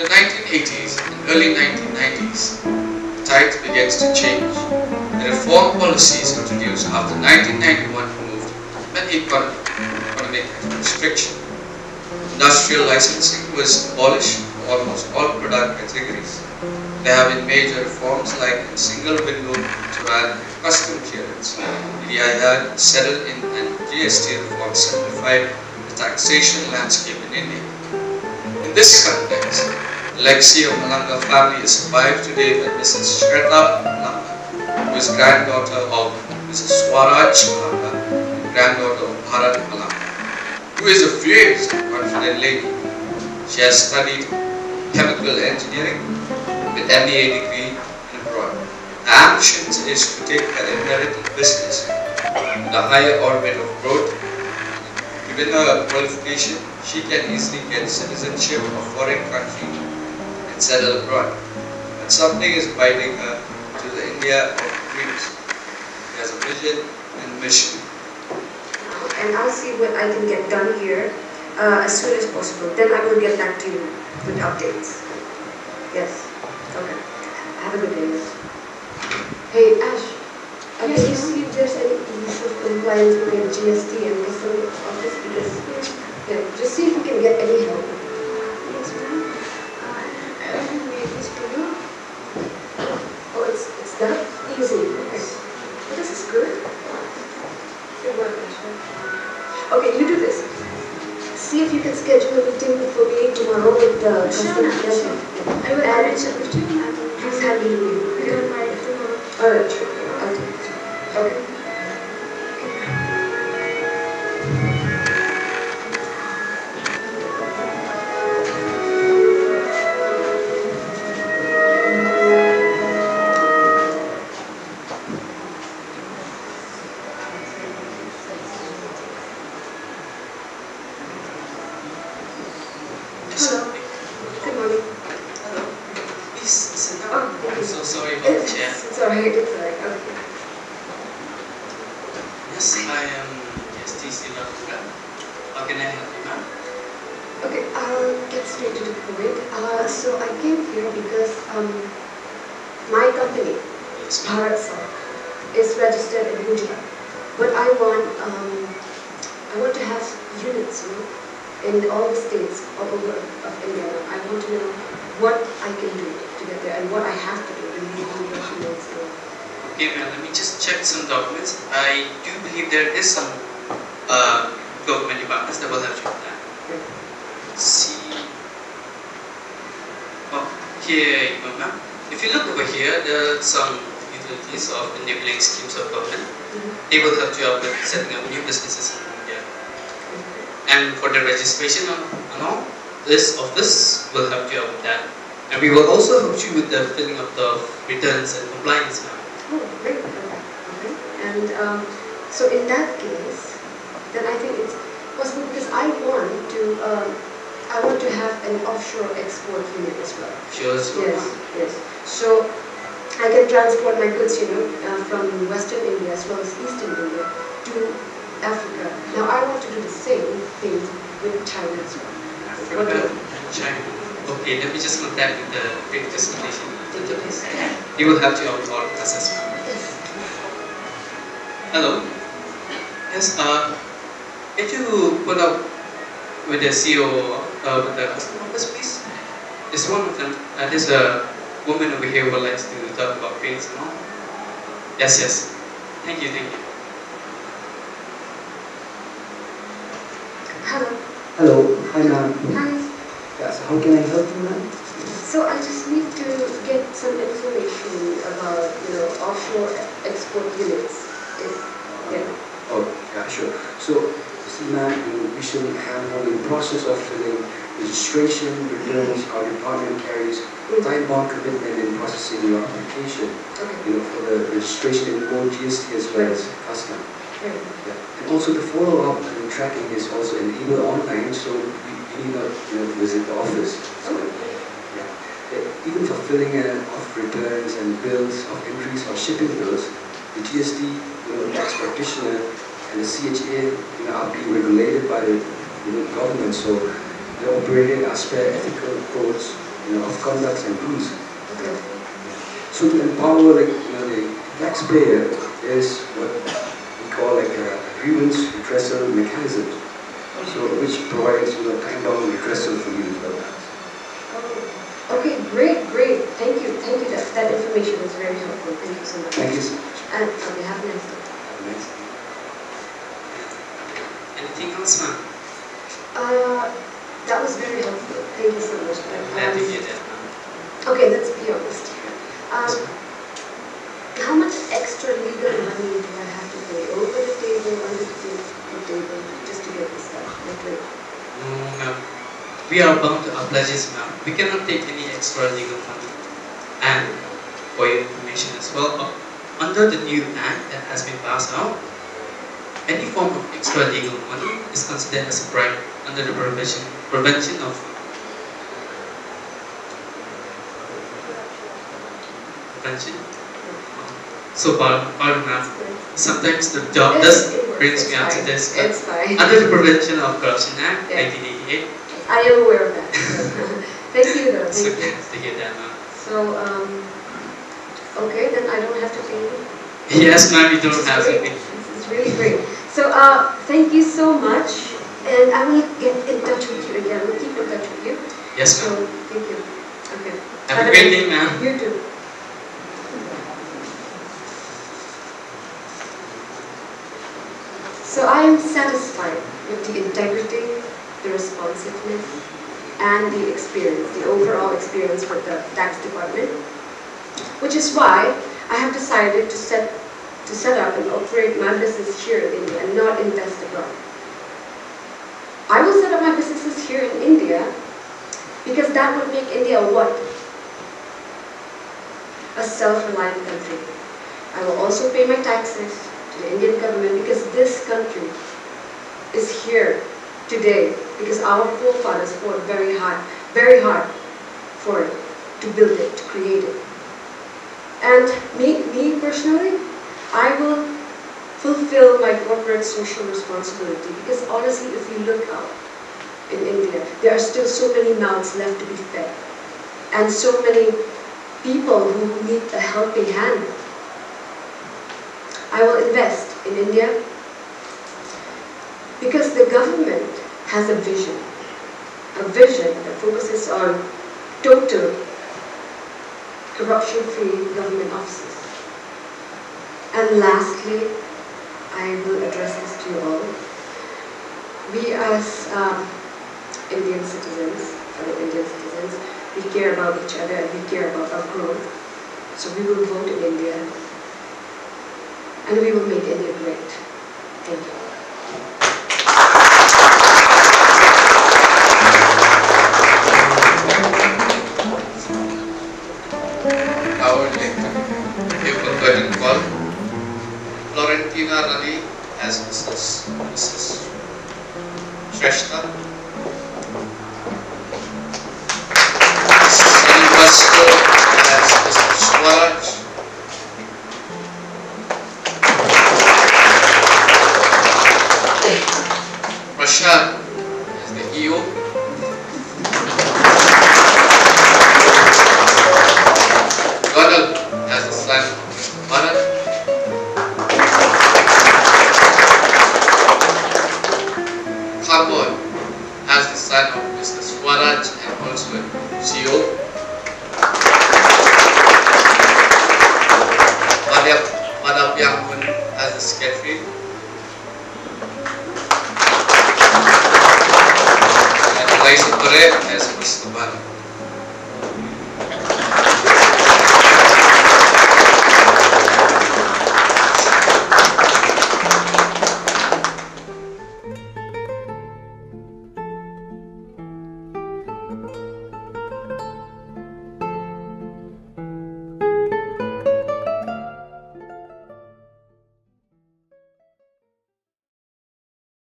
the 1980s and early 1990s, the tide begins to change. The reform policies introduced after 1991 removed many economic, restrictions. Industrial licensing was abolished for almost all product categories. There have been major reforms like single window to custom clearance. Had settled in and GST reform simplified the taxation landscape in India. In this context, legacy of Malanga family is survived today by Mrs. Shweta Malanga, who is granddaughter of Mrs. Swaraj Malanga and granddaughter of Bharat Malanga, who is a fierce and confident lady. She has studied chemical engineering with MBA degree in abroad. Her ambition is to take her inherited business to the higher orbit of growth. Given her qualification, she can easily get citizenship of foreign country and settle abroad. But something is binding her to the India of dreams. She has a vision and mission. and I'll see what I can get done here uh, as soon as possible. Then I will get back to you with updates. Yes. Okay. Have a good day. Hey, Ash. Uh, Can you see if there's any issue of compliance with your GST and customs office? Because, yeah, just see if you can get any help. And- I am STC Rafuka. How can I help you, ma'am? Okay, I'll get straight to the point. Uh, so I came here because um, my company, Yes. Is registered in Gujarat. But I want, um, I want to have units, you know, in all the states all over of India. I want to know what I can do to get there and what I have to do in documents. and- Okay, ma'am, let me just check some documents. I do believe there is some uh, government departments that will you with that. See. Here ma'am. If you look over here, there are some utilities of enabling schemes of government. They will help you out with setting up new businesses in India. And for the registration and and all, this office will help you out with that. And we will also help you with the filling of the returns and compliance, ma'am. Oh, great. Okay. okay. And um, so in that case, then I think it's possible because I want to, um, I want to have an offshore export unit as well. Sure. Yes, yes. So I can transport my goods, you know, uh, from Western India as well as Eastern India to Africa. Now I want to do the same thing with China as well. Africa and China. Okay, let me just contact with the Great Destination You will help you out with all the assessment. Hello. Yes, uh, can you put up with the CEO, uh, with the customer office, please? There's one of them, uh, there's a woman over here who likes to talk about paints and all. Yes, yes. Thank you, thank you. Hello. Hello, hi ma'am. Hi. Yes, how can I help you ma'am? So I just need to get some information about, you know, offshore export units. If, yeah. Oh, yeah, sure. So, see ma'am, you usually handle the process of filling registration, returns, our department carries mm-hmm. time bound commitment in processing your application, Okay. you know, for the registration in both GST as well as custom. Great. Yeah. And also the follow-up and tracking is also enabled online, so you, need you know, visit the office. So, yeah. Even for filling uh, of returns and bills of entries or shipping bills, the GST, you know, tax practitioner and the CHA, you know, are being regulated by the, you know, government, so they're operating as per ethical codes, you know, of conducts and rules. So to empower like, you know, the taxpayer is what we call like a grievance redressal mechanism. So which provides you know time bound redressal for you as well. Oh, Okay, great, great. Thank you, thank you. That, that information was very helpful. Thank you so much. Thank you so much. And okay, have a nice day. Have a nice day. Anything else, ma'am? Uh, that was very helpful. Thank you so much. But, Glad to um, hear that, ma'am. Okay, let's be honest here. Um, how much extra legal money do I have to pay over the table, under the ta- the table, just to get this done? Like, like, No, ma'am. We are bound to our pledges, ma'am. We cannot take any extra legal money. And for your information as well, uh, under the new act that has been passed out, any form of extra legal money is considered as a bribe under the prevention prevention of prevention. So, pardon, pardon ma'am. Sometimes the job does It- it works, brings it's me out to fine. this, but It's fine. under the Prevention of Corruption Act, Yeah. 1988, I am aware of that. thank you, though. so you. to hear that, ma'am. So, um, okay, then I don't have to pay you. Yes, ma'am, you don't have great. to. This is really great. So, uh, thank you so much, and I will get in touch with you again. We'll keep in touch with you. Yes, So, ma'am. thank you. Okay. Have a great day, ma'am. You too. So I am satisfied with the integrity, the responsiveness, and the experience, the overall experience with the tax department, which is why I have decided to set to set up and operate my business here in India and not invest abroad. I will set up my businesses here in India because that would make India what? A self-reliant country. I will also pay my taxes the Indian government because this country is here today because our forefathers fought very hard, very hard for it, to build it, to create it. And me, me personally, I will fulfill my corporate social responsibility because honestly, if you look out in India, there are still so many mouths left to be fed and so many people who need a helping hand. I will invest in India because the government has a vision, a vision that focuses on total corruption-free government offices. And lastly, I will address this to you all. We as um, Indian citizens, fellow Indian citizens, we care about each other and we care about our growth. So we will vote in India and we will make India great. As the secretary. And Raisa